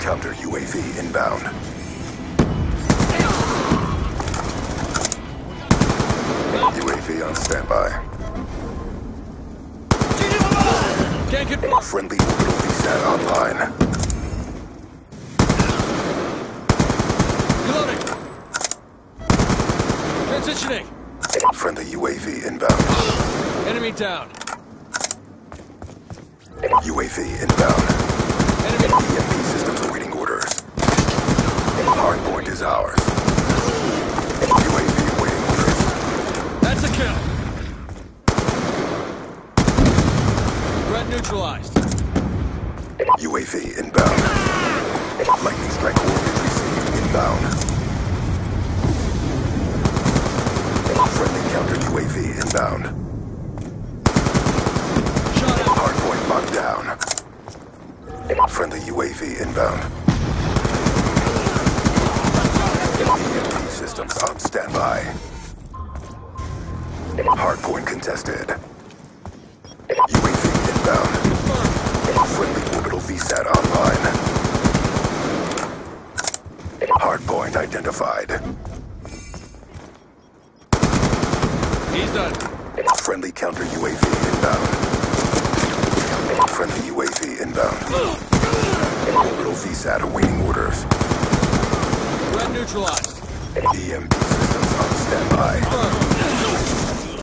counter UAV inbound. UAV on standby. Can't get... Friendly orbital VSAT online. Reloading. Transitioning. Friendly UAV inbound. Enemy down. UAV inbound. Enemy... EMP systems awaiting orders. Hardpoint is ours. UAV orders. That's a kill. Threat neutralized. UAV inbound. Lightning strike coordinates received inbound. Friendly counter UAV inbound. Hardpoint locked down. Friendly UAV inbound. EMP systems standby. Hardpoint contested. UAV inbound. Friendly orbital VSAT online. Hardpoint identified. He's done. Friendly counter UAV inbound. Friendly UAV inbound. Orbital VSAT awaiting orders. Threat neutralized. EMP systems on standby.